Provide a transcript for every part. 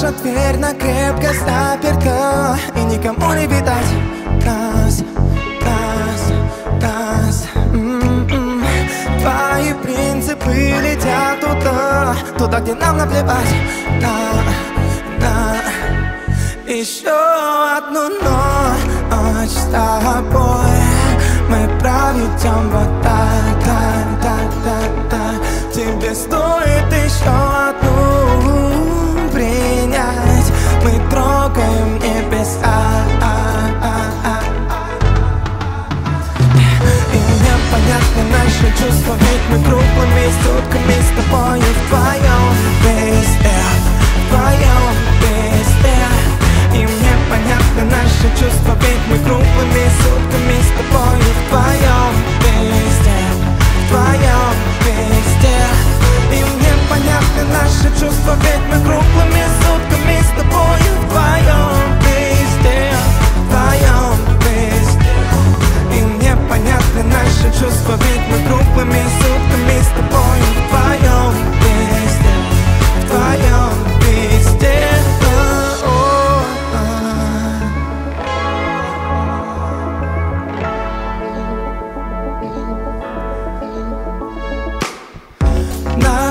Наша дверь на крепко заперта И никому не видать. Нас, нас, нас М-м-м. Твои принципы летят туда Туда, где нам наплевать. На, на Еще одну ночь с тобой. Мы проведем вот так, так, так, так, так Тебе стоит непонятны наши чувства Ведь мы круглыми сутками с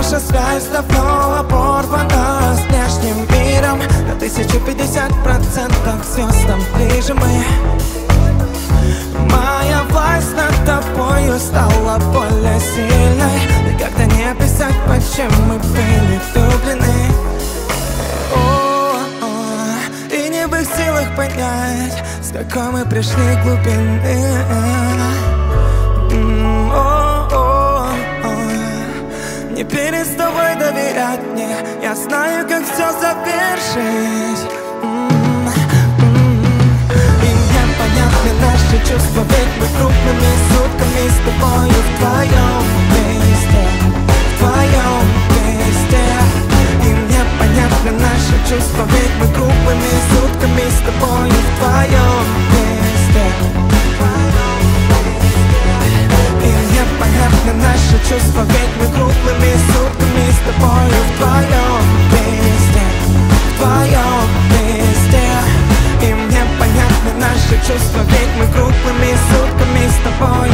Наша связь давно оборвана с внешним миром На тысячу пятьдесят процентов звездам ближе мы. Моя власть над тобою стала более сильной. Никогда не описать, почему мы были влюблены. О-о, И не в их силах понять, с какой мы пришли глубины Не переставай доверять мне. Я знаю, как все завершить. М, м. И мне понятны наши чувства Ведь мы крупными сутками с тобою вдвоем вместе Вдвоем вместе И мне понятны наши чувства Ведь мы крупными сутками с тобою вдвоем вместе наши чувства Ведь мы круглыми сутками с тобою вдвоем вместе Вдвоем вместе И мне понятны наши чувства Ведь мы круглыми сутками с тобой